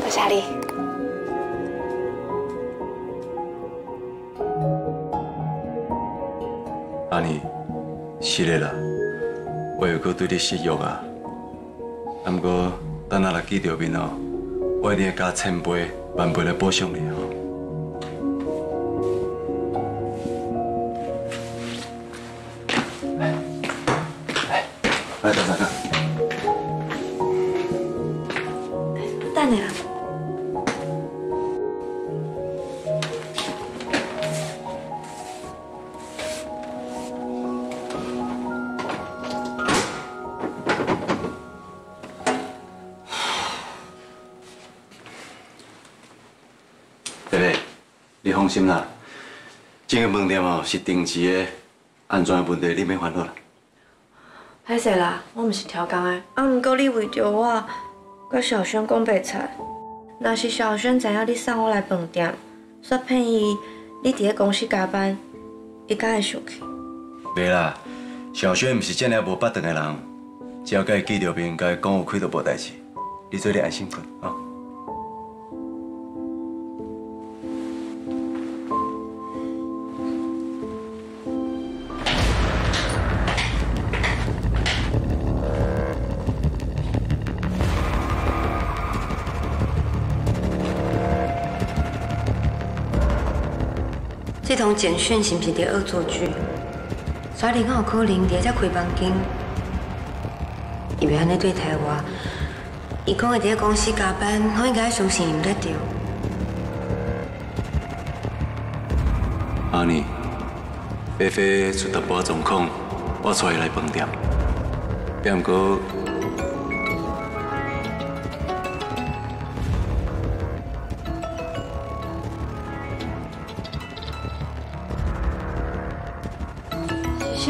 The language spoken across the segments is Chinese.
多谢你。阿妮，是的啦，我又搁对你失约啊。啊，不过等下来见到面哦，我一定会加千倍万倍来补偿你哦。来，来，来，大。等你啦。你放心啦，这个饭店哦是定期的，安全的问题你免烦恼啦。歹势啦，我毋是挑工的，啊，毋过你为着我，甲小轩讲白菜。若是小轩知影你送我来饭店，煞骗伊你伫咧公司加班，伊敢会生气？袂啦，小轩毋是这样无八长的人，只要甲伊记着面，甲伊讲有开就无代志。你做你安心困啊。这通简讯是毋是伫恶作剧？所以你敢有可能伫遮开房间？伊要安尼对待我，伊讲会伫咧公司加班，我应该相信伊毋得着。阿妮，菲菲出突破状况，我带伊来饭店。不过，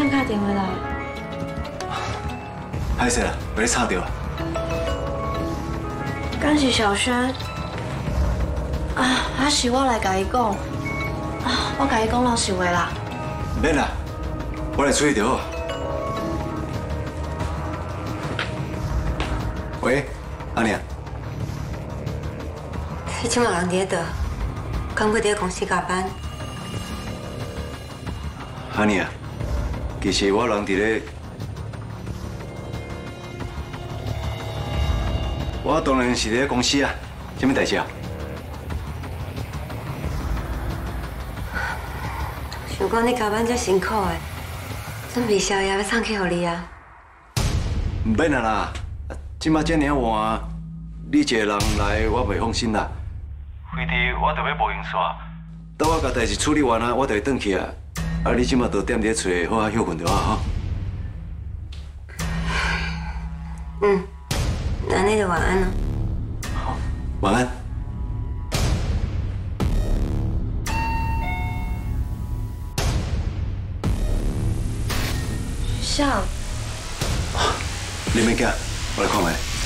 电话来。歹势啦，被你吵到啊。敢是小轩？啊，还是我来甲伊讲。啊，我甲伊讲老实话啦。免啦，我来处理就好。喂，阿妮啊，你今晚人伫咧倒？敢过伫公司加班？阿妮啊，其实我人伫咧，我当然是伫咧公司啊，什么代志啊？想讲你加班遮辛苦的，准备宵夜要送去互你啊？唔免啊啦，即马遮尔晚，你一个人来我袂放心啦。非得我就要无闲煞，等我甲代志处理完啊，我就会转去啊。啊，你即马都踮伫找，好好休困就好哈。嗯，那你就晚安了。好，晚安。像你免惊，我来看卖。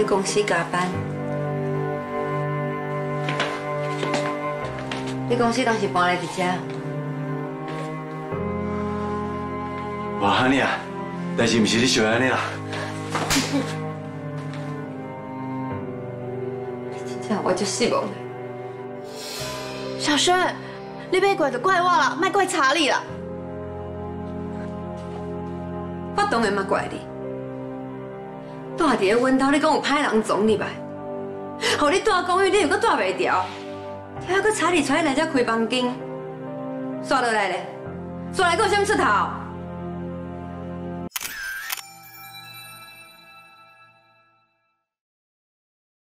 伫咧公司加班。你公司当时搬来伫遮？哇，安尼啊，但是毋是你想的安尼啦。真正我就失望了。小轩，你别怪就怪我啦，莫怪查理啦。我当然嘛怪你。住伫咧阮兜，你讲有歹人撞入来，互你住公寓，你又搁住袂牢，还搁查理带你来遮开房间，刷落来咧，刷来搁有啥物出头？